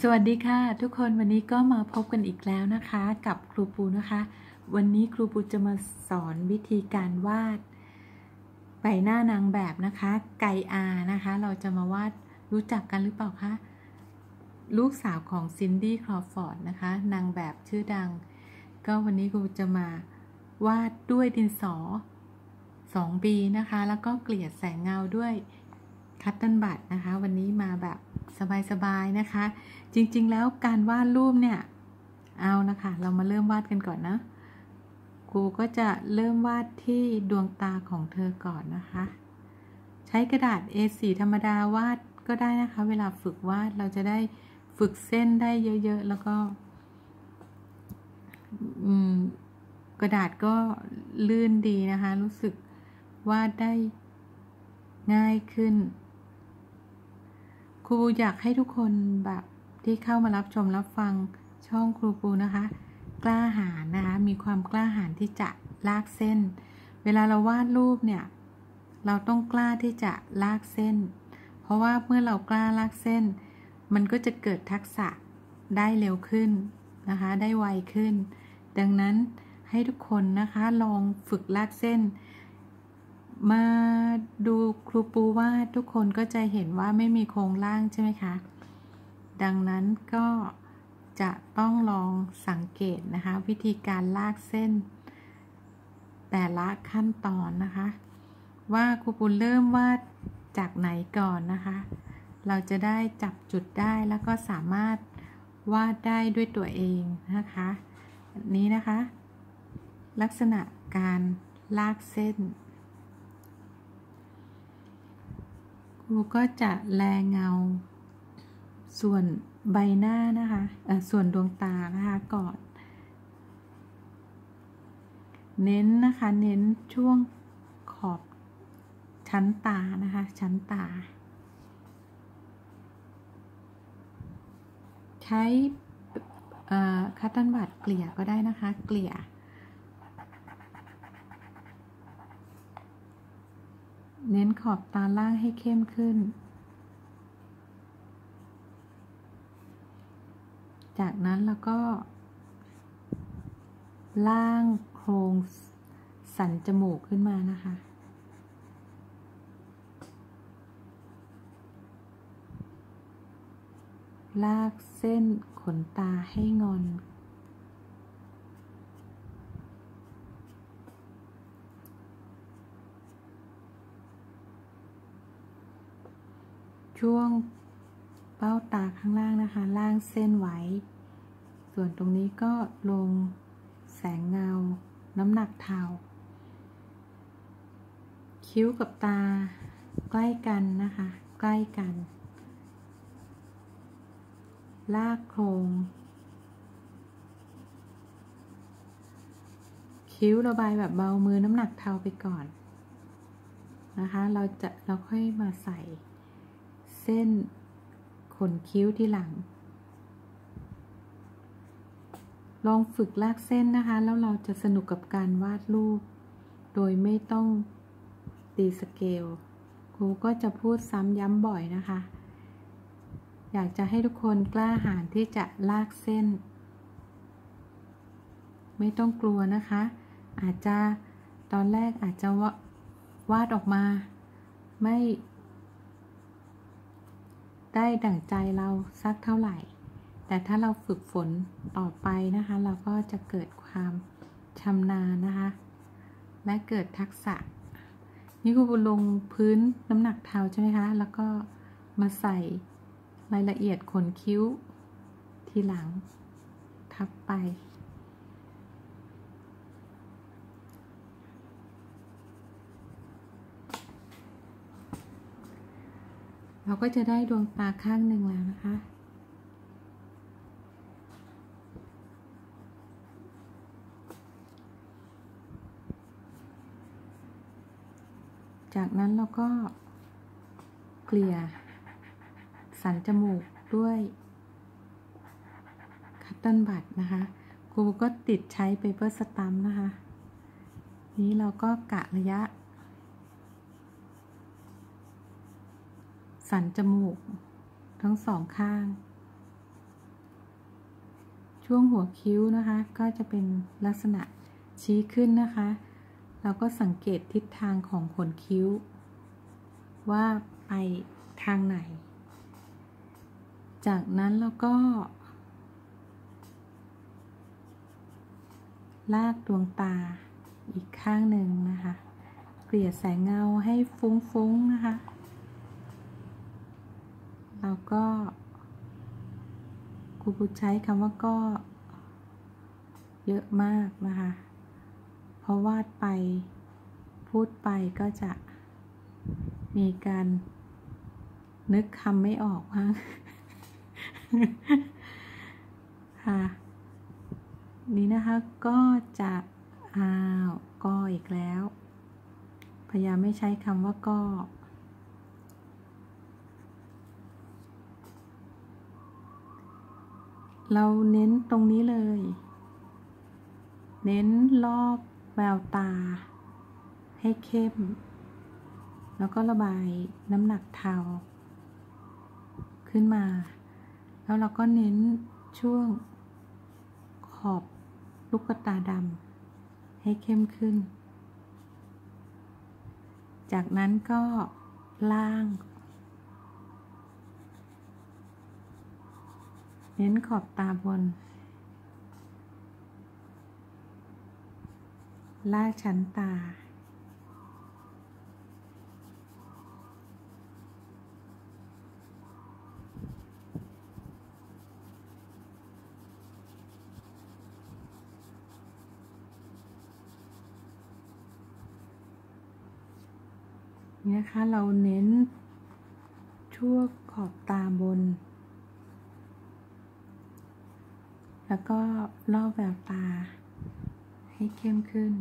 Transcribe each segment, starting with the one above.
สวัสดีค่ะ ทุกคนวันนี้ก็มาพบกันอีกแล้วนะคะ กับครูปูนะคะ วันนี้ครูปูจะมาสอนวิธีการวาดใบหน้านางแบบนะคะ ไกอานะคะ เราจะมาวาดรู้จักกันหรือเปล่าคะลูกสาวของซินดี้คลอฟอร์ดนะคะ นางแบบชื่อดัง ก็วันนี้ครูจะมาวาดด้วยดินสอ2บีนะคะ แล้วก็เกลี่ยแสงเงาด้วย คัตเติลบัตนะคะ วันนี้มาแบบสบายๆนะคะ จริงๆแล้วการวาดรูปเนี่ย เอานะคะ เรามาเริ่มวาดกันก่อนนะครูก็จะเริ่มวาดที่ดวงตาของเธอก่อนนะคะ ใช้กระดาษ A4 ธรรมดาวาดก็ได้นะคะ เวลาฝึกวาดเราจะได้ฝึกเส้นได้เยอะๆ แล้วก็กระดาษก็ลื่นดีนะคะ รู้สึกวาดได้ง่ายขึ้น ครูอยากให้ทุกคนแบบที่เข้ามารับชมรับฟังช่องครูปูนะคะ กล้าหาญนะคะ มีความกล้าหาญที่จะลากเส้น เวลาเราวาดรูปเนี่ย เราต้องกล้าที่จะลากเส้น เพราะว่าเมื่อเรากล้าลากเส้น มันก็จะเกิดทักษะได้เร็วขึ้นนะคะ ได้ไวขึ้น ดังนั้นให้ทุกคนนะคะลองฝึกลากเส้น มาดูครูปูว่าทุกคนก็จะเห็นว่าไม่มีโครงล่างใช่ไหมคะ ดังนั้นก็จะต้องลองสังเกตนะคะ วิธีการลากเส้น แต่ละขั้นตอนนะคะ ว่าครูปูเริ่มวาดจากไหนก่อนนะคะ เราจะได้จับจุดได้แล้วก็สามารถวาดได้ด้วยตัวเองนะคะนี้นะคะ ลักษณะการลากเส้นครู ก็จะแลเงา ส่วนใบหน้านะคะส่วนดวงตานะคะก่อนเน้นนะคะ เน้นช่วงขอบชั้นตานะคะ ชั้นตา ใช้คัตตันบัตเกลี่ยก็ได้นะคะ เกลี่ย เน้นขอบตาล่างให้เข้มขึ้น จากนั้นแล้วก็ ล่างโครงสันจมูกขึ้นมานะคะ ลากเส้นขนตาให้งอน ช่วงเป้าตาข้างล่างนะคะ ล่างเส้นไว้ ส่วนตรงนี้ก็ลงแสงเงา น้ำหนักเทา คิ้วกับตาใกล้กันนะคะ ใกล้กัน ลากโครงคิ้วระบายแบบเบามือน้ำหนักเทาไปก่อนนะคะ เราจะเราค่อยมาใส่ เส้นขนคิ้วที่หลัง ลองฝึกลากเส้นนะคะ แล้วเราจะสนุกกับการวาดรูป โดยไม่ต้องตีสเกล ครูก็จะพูดซ้ำย้ำบ่อยนะคะ อยากจะให้ทุกคนกล้าหาญที่จะลากเส้น ไม่ต้องกลัวนะคะ อาจจะตอนแรกอาจจะวาดออกมา ไม่ ได้ดั่งใจเราสักเท่าไหร่ แต่ถ้าเราฝึกฝนต่อไปนะคะ เราก็จะเกิดความชำนาญนะคะ และเกิดทักษะ นี่ครูลงพื้นน้ำหนักเท้าใช่ไหมคะ แล้วก็มาใส่รายละเอียดขนคิ้วทีหลังทับไป เราก็จะได้ดวงตาข้างหนึ่งแล้วนะคะ จากนั้นเราก็เกลี่ยสันจมูกด้วยคัตเติลบัตนะคะครูก็ติดใช้เปเปอร์สตัมนะคะ นี้เราก็กะระยะ สันจมูก ทั้งสองข้าง ช่วงหัวคิ้วนะคะ ก็จะเป็นลักษณะชี้ขึ้นนะคะ เราก็สังเกตทิศทางของขนคิ้ว ว่าไปทางไหน จากนั้นเราก็ ลากดวงตาอีกข้างหนึ่งนะคะ เกลี่ยแสงเงาให้ฟุ้งๆนะคะ แล้วก็ครูใช้คำว่าก็ เยอะมากนะคะ เพราะวาดไปพูดไปก็จะมีการนึกคำไม่ออกบ้างค่ะ นี้นะคะก็จะอ้าวก็อีกแล้ว พยายามไม่ใช้คำว่าก็ เราเน้นตรงนี้เลย เน้นรอบแววตา ให้เข้ม แล้วก็ระบายน้ำหนักเทาขึ้นมา แล้วเราก็เน้นช่วงขอบลูกตาดำให้เข้มขึ้น จากนั้นก็ล่าง เน้นขอบตาบนลากชั้นตานี่นะคะเราเน้นช่วงขอบตาบน แล้วก็รอแววตา ให้เข้มขึ้น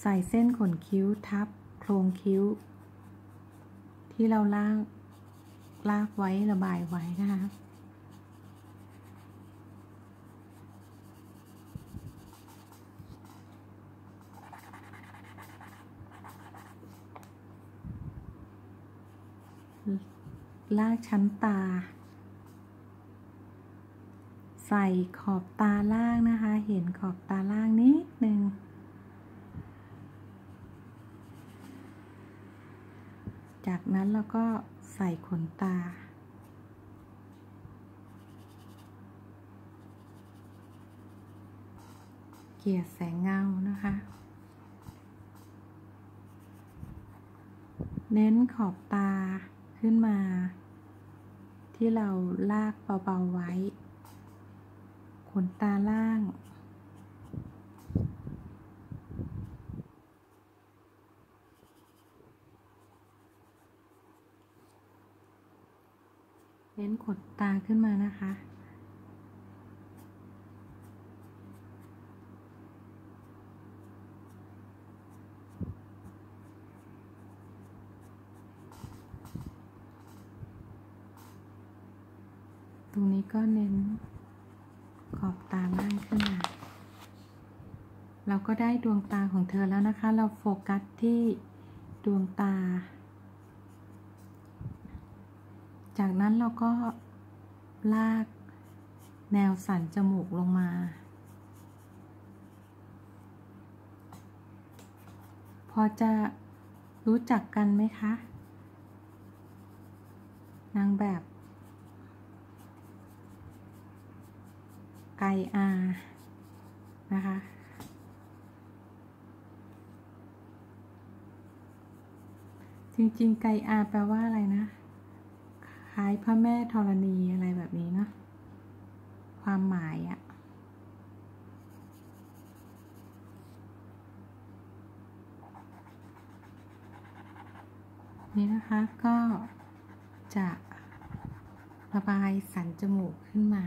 ใส่เส้นขนคิ้วทับโครงคิ้ว ที่เราลากลากไว้ระบายไว้นะคะ ลากชั้นตา ใส่ขอบตาล่างนะคะ เห็นขอบตาล่างนิดนึงจากนั้นเราก็ใส่ขนตา เกลี่ยแสงเงานะคะ เน้นขอบตาขึ้นมา ที่เราลากเบาๆไว้ ขนตาล่าง เน้นขนตาขึ้นมานะคะ ต รงนี้ก็เน้นขอบตาล่างขึ้นมา เราก็ได้ดวงตาของเธอแล้วนะคะ เราโฟกัสที่ดวงตา จากนั้นเราก็ลากแนวสันจมูกลงมา พอจะรู้จักกันไหมคะ นางแบบ ไกอานะคะ จริงๆไกอาแปลว่าอะไรนะคล้ายพระแม่ธรณีอะไรแบบนี้เนาะความหมายอะนี่นะคะก็จะระบายสันจมูกขึ้นมา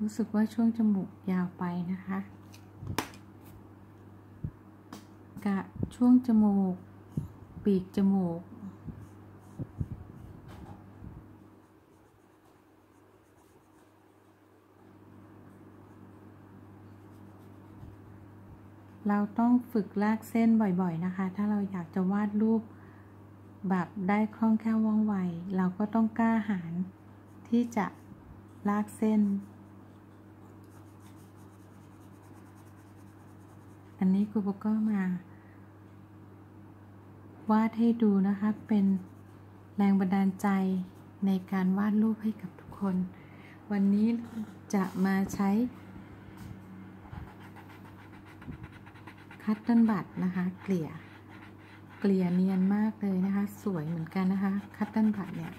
รู้สึกว่าช่วงจมูกยาวไปนะคะ กะช่วงจมูก ปีกจมูก เราต้องฝึกลากเส้นบ่อยๆนะคะ ถ้าเราอยากจะวาดรูปแบบได้คล่องแคล่วว่องไว เราก็ต้องกล้าหาญที่จะลากเส้น อันนี้ครูปก็มาวาดให้ดูนะคะ เป็นแรงบันดาลใจในการวาดรูปให้กับทุกคน วันนี้จะมาใช้ cotton bud นะคะ เกลี่ย เกลี่ยเนียนมากเลยนะคะ สวยเหมือนกันนะคะ cotton bud เนี่ย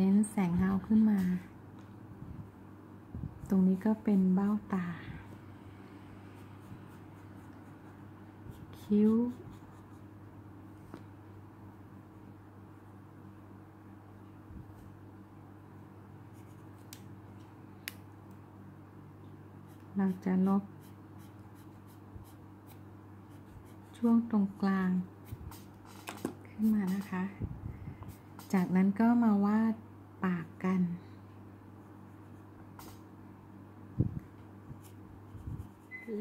เน้นแสงเงาขึ้นมา ตรงนี้ก็เป็นเบ้าตา คิ้ว เราจะลบ ช่วงตรงกลาง ขึ้นมานะคะ จากนั้นก็มาวาด ปากกัน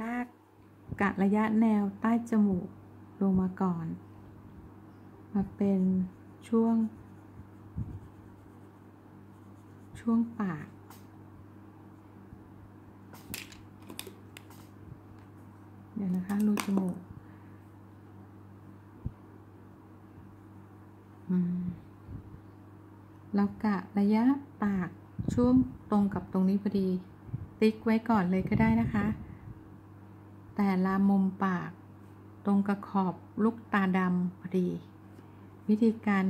ลากกะระยะแนวใต้จมูกลงมาก่อน มาเป็นช่วง ช่วงปาก เดี๋ยวนะคะรูจมูก อืม แล้วกะระยะปากช่วงตรงกับตรงนี้พอดี ติ๊กไว้ก่อนเลยก็ได้นะคะ แต่ละมุมปาก ตรงกับขอบลูกตาดำพอดี วิธีการ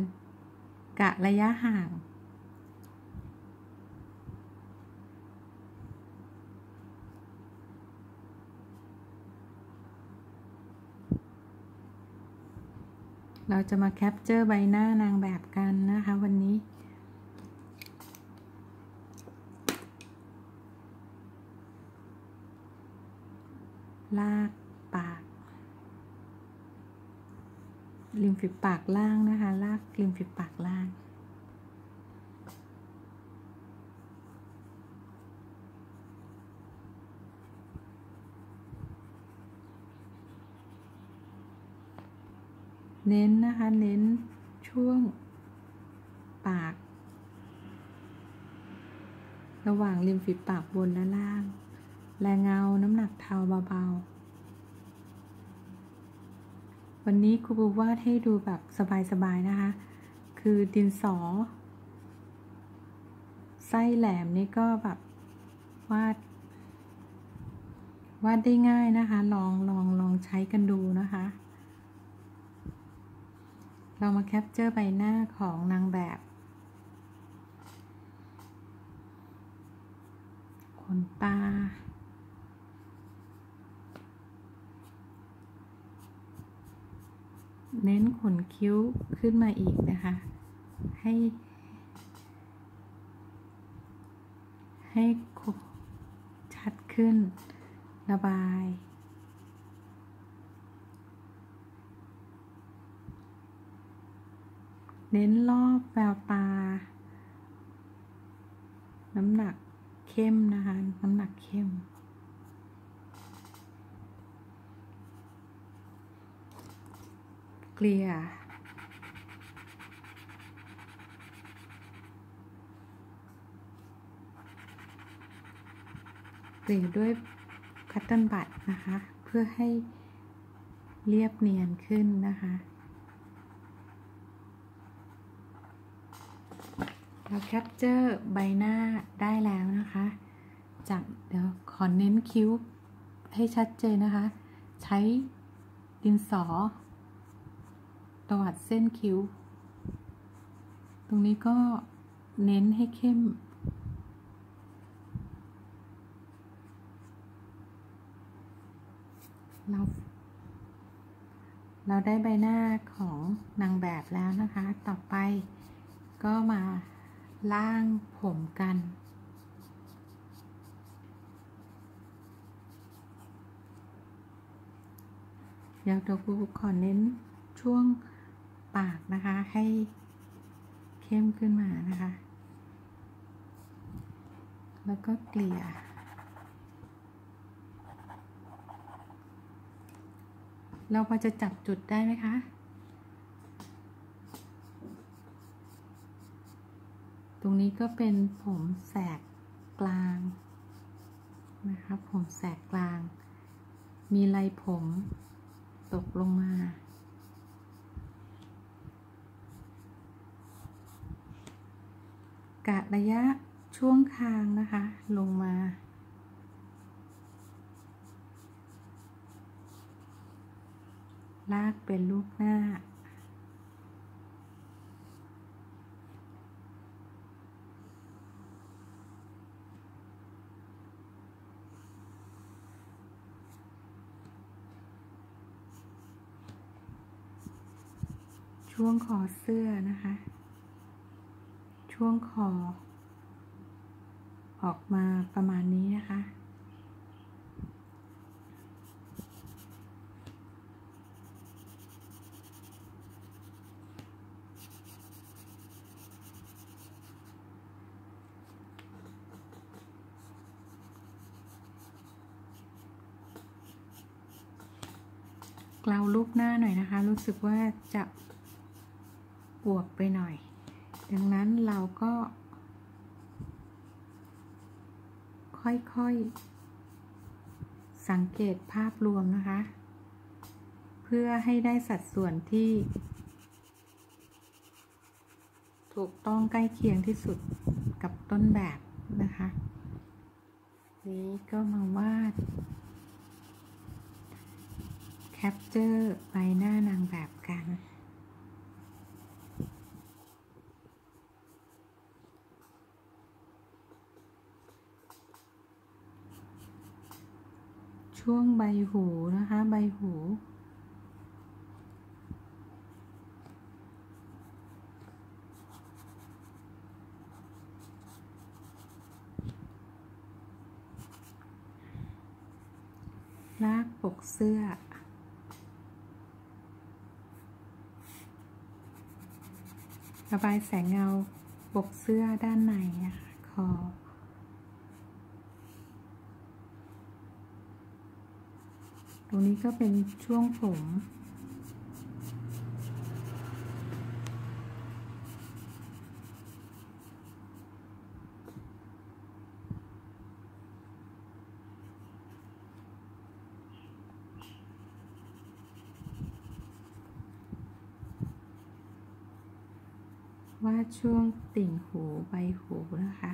กะระยะห่างเราจะมาแคปเจอร์ใบหน้านางแบบกันนะคะวันนี้ ลากปาก ริมฝีปากล่างนะคะ ลากริมฝีปากล่างเน้นนะคะ เน้นช่วงปาก ระหว่างริมฝีปากบนและล่าง แรงเงาน้ำหนักเทาเบาๆ วันนี้ครูบูวาดให้ดูแบบสบายๆนะคะ คือดินสอ ไส้แหลมนี่ก็แบบวาด วาดได้ง่ายนะคะ ลองลองลองใช้กันดูนะคะ เรามาแคปเจอร์ใบหน้าของนางแบบขนตา เน้นขนคิ้วขึ้นมาอีกนะคะ ให้ ให้ชัดขึ้น ระบายเน้นรอบแววตา น้ำหนักเข้มนะคะ น้ำหนักเข้ม เกลี่ย เกลี่ยด้วย cotton bud นะคะ เพื่อให้เรียบเนียนขึ้นนะคะ เรา capture ใบหน้าได้แล้วนะคะ จากเดี๋ยวขอเน้นคิ้วให้ชัดเจนนะคะ ใช้ดินสอ ตวัดเส้นคิ้ว ตรงนี้ก็เน้นให้เข้ม เราเราได้ใบหน้าของนางแบบแล้วนะคะ ต่อไปก็มาล่างผมกันรเดี๋ยวตัวครูขอเน้นช่วง ปากนะคะ ให้เข้มขึ้นมานะคะ แล้วก็เกลี่ย เราพอจะจับจุดได้ไหมคะ ตรงนี้ก็เป็นผมแสกกลางนะคะผมแสกกลาง มีลายผมตกลงมา กะระยะช่วงคางนะคะ ลงมา ลากเป็นลูกหน้า ช่วงคอเสื้อนะคะ ช่วงคอ ออกมาประมาณนี้นะคะเกลารูปหน้าหน่อยนะคะ รู้สึกว่าจะบวกไปหน่อย ดังนั้นเราก็ ค่อยๆ สังเกตภาพรวมนะคะ เพื่อให้ได้สัดส่วนที่ ถูกต้องใกล้เคียงที่สุดกับต้นแบบนะคะ นี้ก็มาวาดแคปเจอร์ใบหน้านางแบบกัน ช่วง ใบหูนะคะ ใบหู ลากปกเสื้อระบายแสงเงาปกเสื้อด้านในนะคะคอ ตรงนี้ก็เป็นช่วงผม ว่าช่วงติ่งหูใบหูนะคะ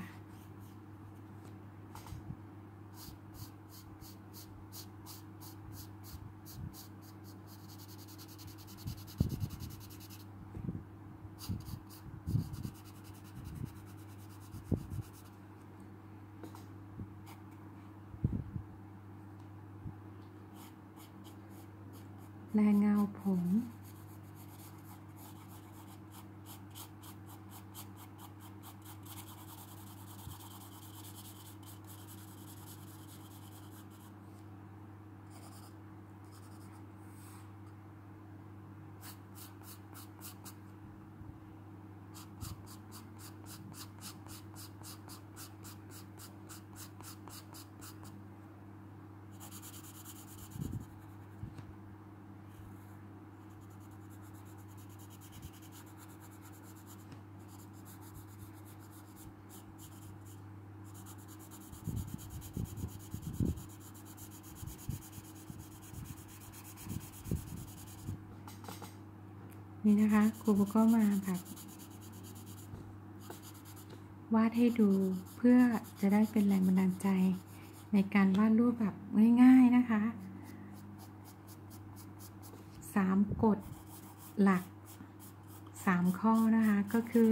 แรงเงาผม นี่นะคะครูก็มาแบบวาดให้ดูเพื่อจะได้เป็นแรงบันดาลใจ ในการวาดรูปแบบง่ายๆนะคะสามกฎหลักสามข้อนะคะก็คือ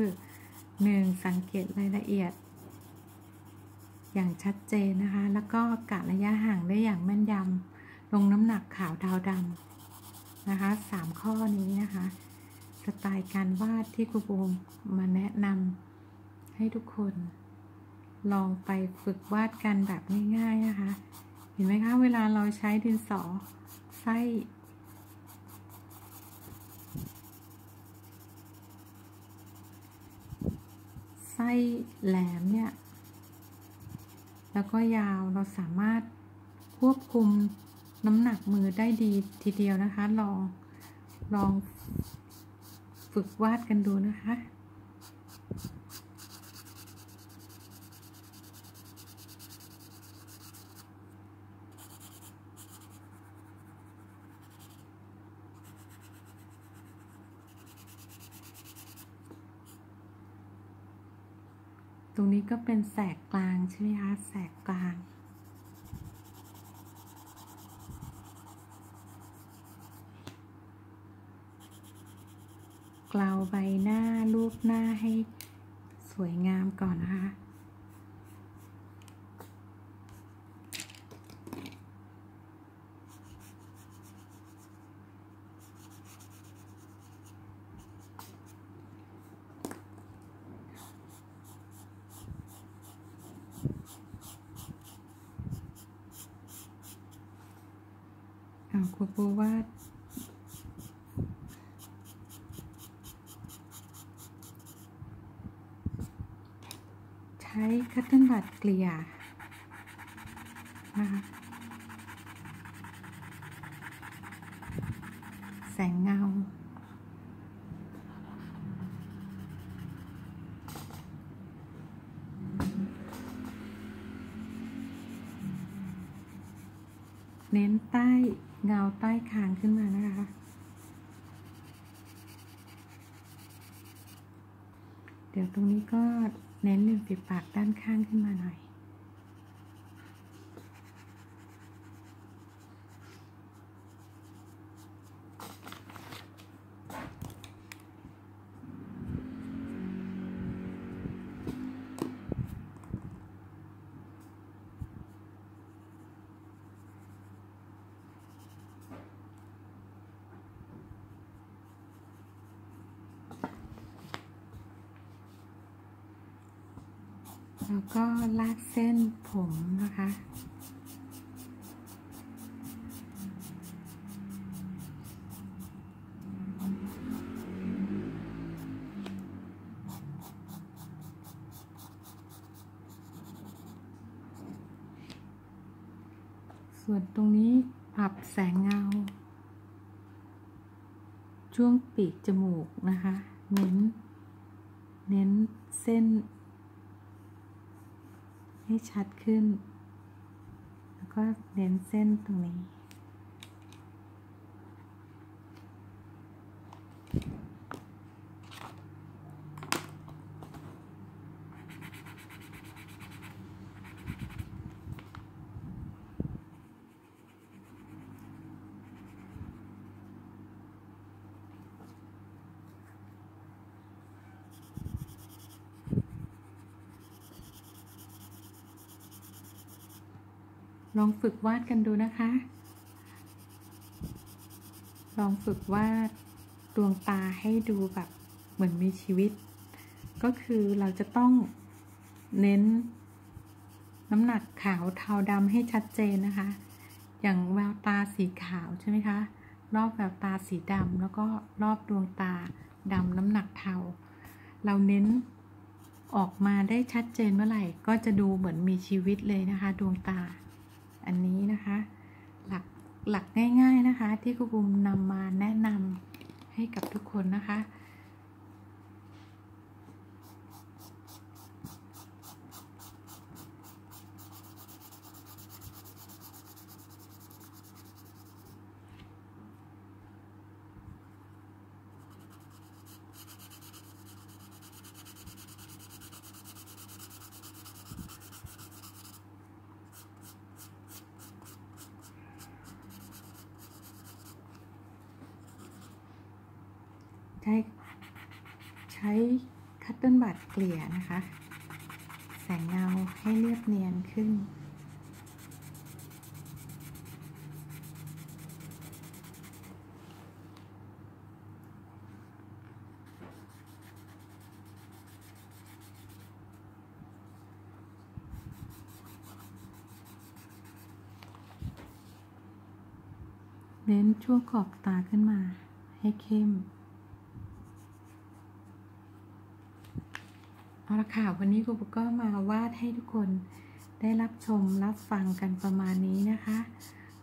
หนึ่งสังเกตรายละเอียด อย่างชัดเจนนะคะ แล้วก็กะระยะห่างได้อย่างแม่นยำลงน้ำหนักขาวดาวดำนะคะสามข้อนี้นะคะ สไตล์การวาดที่ครูบูมมาแนะนำให้ทุกคน ลองไปฝึกวาดกันแบบง่ายๆนะคะ เห็นไหมคะ เวลาเราใช้ดินสอไส้ไส้แหลมเนี่ย แล้วก็ยาวเราสามารถควบคุมน้ำหนักมือได้ดีทีเดียวนะคะ ลองลอง ฝึกวาดกันดูนะคะ ตรงนี้ก็เป็นแสกกลางใช่ไหมคะ แสกกลาง กลาวใบหน้ารูปหน้าให้สวยงามก่อนนะคะ เอาครูปูวาดใช้ คัตเติ้ลบัตเกลี่ยนะคะแสงเงา เน้นใต้เงาใต้คางขึ้นมานะคะ เดี๋ยวตรงนี้ก็เน้นริมฝีปากด้านข้างขึ้นมาหน่อย ก็ลากเส้นผมนะคะ ส่วนตรงนี้ปรับแสงเงา ช่วงปีกจมูกนะคะ เน้น เน้นเส้น ให้ชัดขึ้น แล้วก็เน้นเส้นตรงนี้ ลองฝึกวาดกันดูนะคะ ลองฝึกวาดดวงตาให้ดูแบบเหมือนมีชีวิต ก็คือเราจะต้องเน้นน้ำหนักขาวเทาดำให้ชัดเจนนะคะ อย่างแววตาสีขาวใช่ไหมคะ รอบแววตาสีดำแล้วก็รอบดวงตาดำน้ำหนักเทา เราเน้นออกมาได้ชัดเจนเมื่อไหร่ ก็จะดูเหมือนมีชีวิตเลยนะคะ ดวงตา อันนี้นะคะ หลักหลักง่าย ๆนะคะ ที่ครูบุมนำมาแนะนำให้กับทุกคนนะคะ ใช้ใช้คัตเติ้ลบัตเกลี่ยนะคะ แสงเงาให้เรียบเนียนขึ้นเน้นช่วงขอบตาขึ้นมาให้เข้ม เอาละค่ะ วันนี้ครูปุ๊ก็มาวาดให้ทุกคนได้รับชมรับฟังกันประมาณนี้นะคะ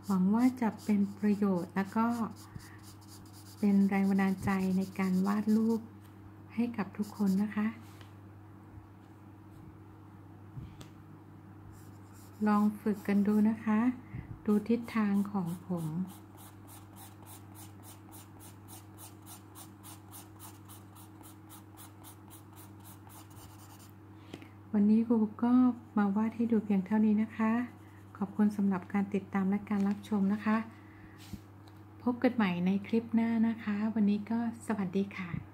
หวังว่าจะเป็นประโยชน์แล้วก็ เป็นแรงบันดาลใจในการวาดรูปให้กับทุกคนนะคะ ลองฝึกกันดูนะคะ ดูทิศทางของผม วันนี้ครูก็มาวาดให้ดูเพียงเท่านี้นะคะ ขอบคุณสำหรับการติดตามและการรับชมนะคะ พบกันใหม่ในคลิปหน้านะคะ วันนี้ก็สวัสดีค่ะ